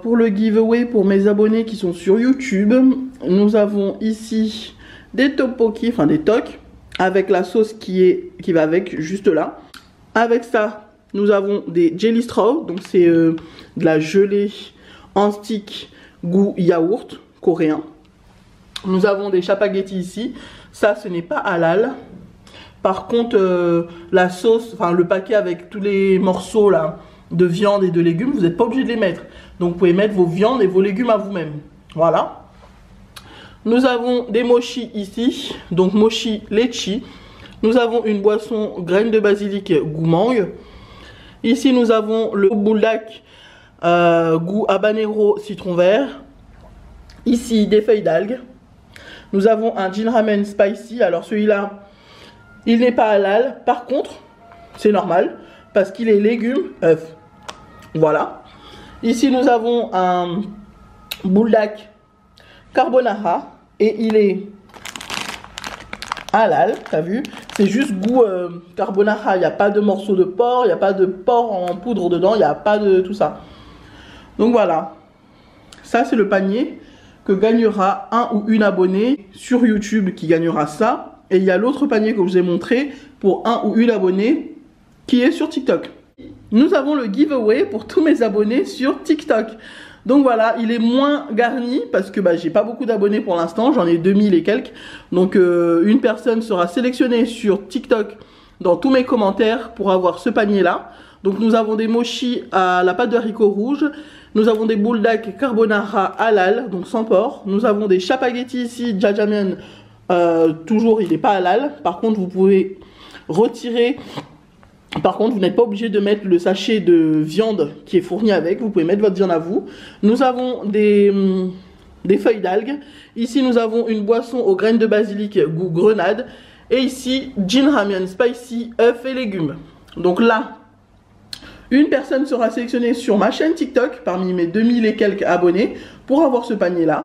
Pour le giveaway pour mes abonnés qui sont sur YouTube, nous avons ici des tteokbokki, enfin des tocs, avec la sauce qui, est, qui va avec, juste là. Avec ça, nous avons des jelly straw, donc c'est euh, de la gelée en stick goût yaourt coréen. Nous avons des chapagetti ici. Ça, ce n'est pas halal. Par contre, euh, la sauce, enfin le paquet avec tous les morceaux là de viande et de légumes, vous n'êtes pas obligé de les mettre. Donc vous pouvez mettre vos viandes et vos légumes à vous-même. Voilà. Nous avons des mochi ici, donc mochi lechi. Nous avons une boisson graine de basilic goût mangue. Ici nous avons le bouldak euh, goût habanero citron vert. Ici des feuilles d'algues. Nous avons un gin ramen spicy. Alors celui-là, il n'est pas halal. Par contre, c'est normal parce qu'il est légumes, œufs. Voilà. Ici, nous avons un bouldak carbonara et il est halal, t'as vu C'est juste goût euh, carbonara, il n'y a pas de morceaux de porc, il n'y a pas de porc en poudre dedans, il n'y a pas de tout ça. Donc voilà, ça c'est le panier que gagnera un ou une abonnée sur YouTube qui gagnera ça. Et il y a l'autre panier que je vous ai montré pour un ou une abonnée qui est sur TikTok. Nous avons le giveaway pour tous mes abonnés sur TikTok. Donc voilà, il est moins garni parce que bah, j'ai pas beaucoup d'abonnés pour l'instant, j'en ai 2000 et quelques. Donc euh, une personne sera sélectionnée sur TikTok dans tous mes commentaires pour avoir ce panier là. Donc nous avons des mochi à la pâte de haricot rouge, nous avons des buldak carbonara halal, donc sans porc. Nous avon des chapagetti ici, jajamian, euh, toujours il n'est pas halal. Par contre vous pouvez retirer par contre, vous n'êtes pas obligé de mettre le sachet de viande qui est fourni avec. Vous pouvez mettre votre viande à vous. Nous avons des, des feuilles d'algues. Ici, nous avons une boisson aux graines de basilic goût grenade. Et ici, gin ramen spicy, œufs et légumes. Donc là, une personne sera sélectionnée sur ma chaîne TikTok parmi mes 2000 et quelques abonnés pour avoir ce panier là.